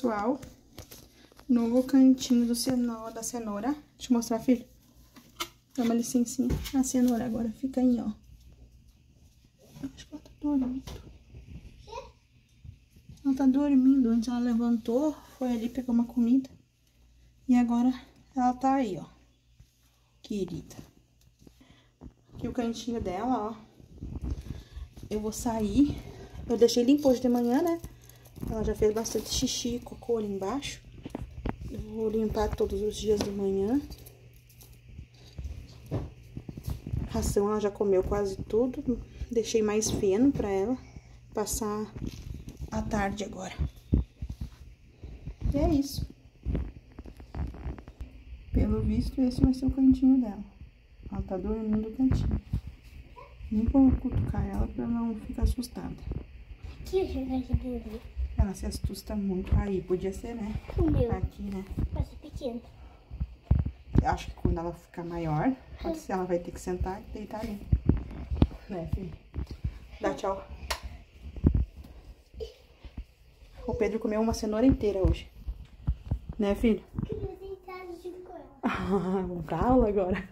Pessoal, no cantinho do da cenoura. Deixa eu mostrar, filho. Dá uma licencinha. A cenoura agora fica aí, ó. Acho que ela tá dormindo. Ela tá dormindo. Antes ela levantou, foi ali pegar uma comida. E agora ela tá aí, ó. Querida. Aqui o cantinho dela, ó. Eu vou sair. Eu deixei limpo hoje de manhã, né? Ela já fez bastante xixi, cocô ali embaixo. Eu vou limpar todos os dias de manhã. Ração ela já comeu quase tudo. Deixei mais feno pra ela passar a tarde agora. E é isso. Pelo visto, esse vai ser o cantinho dela. Ela tá dormindo no cantinho. Nem vou cutucar ela pra não ficar assustada. Que? Ela se assusta muito. Aí, podia ser, né? O meu. Aqui, né? Ser pequeno. Acho que quando ela ficar maior, pode ser, ela vai ter que sentar e deitar ali. Né, filho? Dá tchau. O Pedro comeu uma cenoura inteira hoje. Né, filho? Queria deitar junto com ela. Vamos pra aula agora.